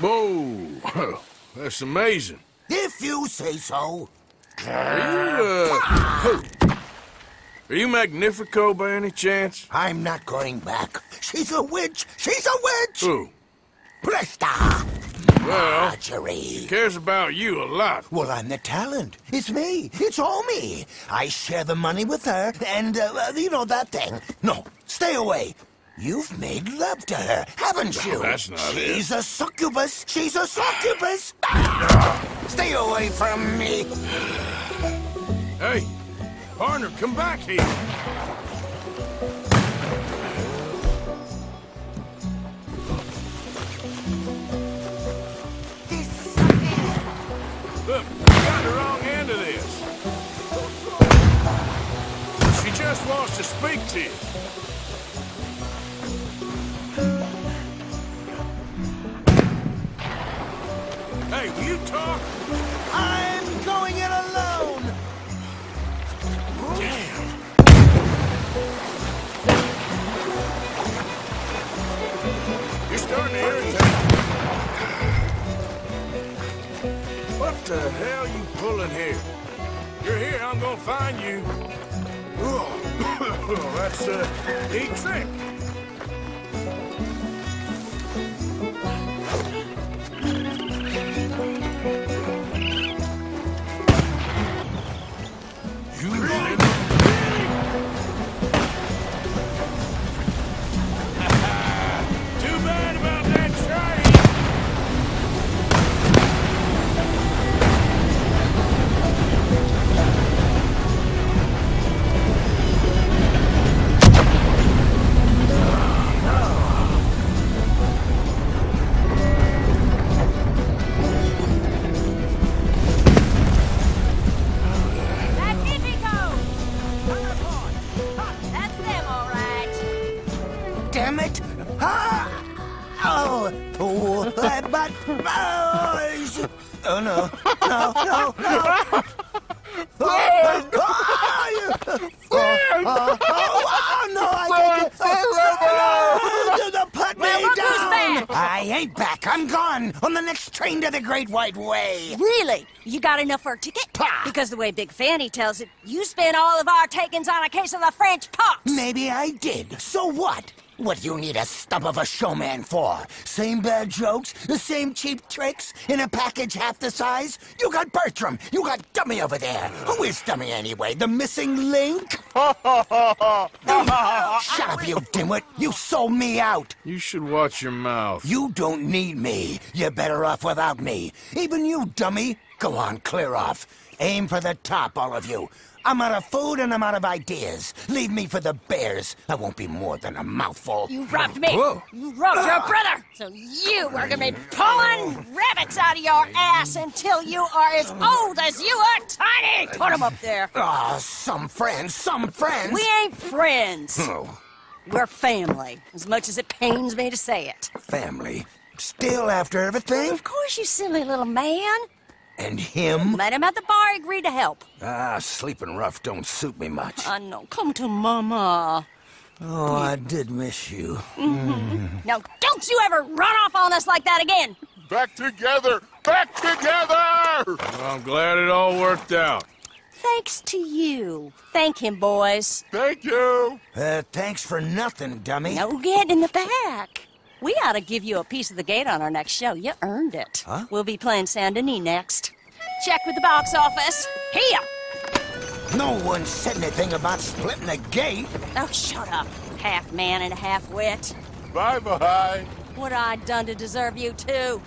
Whoa, that's amazing. If you say so. Are you, uh, are you Magnifico by any chance? I'm not going back. She's a witch. She's a witch. Who? Presta. Marjorie. cares about you a lot. Well, I'm the talent. It's me. It's all me. I share the money with her, and, uh, you know, that thing. No, stay away. You've made love to her, haven't you? that's not it. She's a succubus. She's a succubus. Stay away from me. Hey, partner, come back here. You got the wrong end of this. She just wants to speak to you. Hey, will you talk? What the hell you pulling here? You're here, I'm gonna find you. That's uh, a neat trick. Oh, oh, but oh, oh no, no, no, no! Oh, oh, oh, oh, oh, oh, no, I can't get Put me Well, look who's down! I ain't back. I'm gone on the next train to the Great White Way. Really? You got enough for a ticket? Because the way Big Fanny tells it, you spent all of our takings on a case of the French pox. Maybe I did. So what? What do you need a stump of a showman for? Same bad jokes? The same cheap tricks? In a package half the size? You got Bertram. You got Dummy over there. Who is Dummy anyway? The missing link? Shut up, you dimwit. You sold me out. You should watch your mouth. You don't need me. You're better off without me. Even you, dummy. Go on, clear off. Aim for the top, all of you. I'm out of food and I'm out of ideas. Leave me for the bears. I won't be more than a mouthful. You robbed me. Whoa. You robbed your brother. So you are gonna be pulling rabbits out of your ass until you are as old as you are tiny. Put them up there. Ah, some friends, some friends. We ain't friends. Oh, We're family, as much as it pains me to say it. family. Still after everything? Of course, you silly little man. And him? Met him at the bar, agreed to help. Ah, sleeping rough don't suit me much. I know. Come to Mama. Oh, I did miss you. Now, don't you ever run off on us like that again. Back together! Back together! Well, I'm glad it all worked out. Thanks to you. Thank him, boys. Thank you! Uh, thanks for nothing, dummy. No, get in the back. We ought to give you a piece of the gate on our next show. You earned it. Huh? We'll be playing Saint Denis next. Check with the box office. Here. No one said anything about splitting the gate. Oh, shut up. Half man and half wit. Bye bye! What I done to deserve you two?